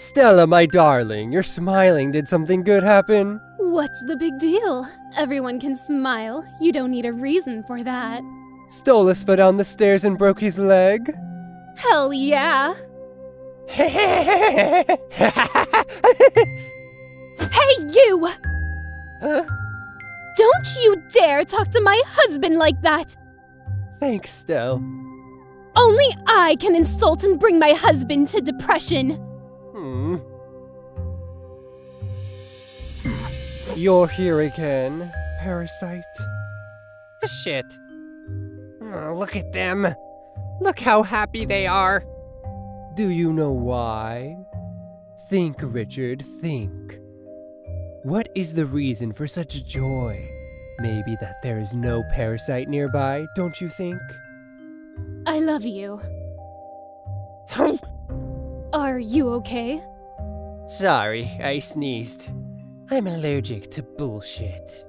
Stella, my darling, you're smiling. Did something good happen? What's the big deal? Everyone can smile. You don't need a reason for that. Stolas fell down the stairs and broke his leg? Hell yeah. Huh? Hey, you! Don't you dare talk to my husband like that! Thanks, Stell. Only I can insult and bring my husband to depression. Hmm. You're here again, parasite. Shit. Oh, look at them. Look how happy they are. Do you know why? Think, Richard, think. What is the reason for such joy? Maybe that there is no parasite nearby, don't you think? I love you. Are you okay? Sorry, I sneezed. I'm allergic to bullshit.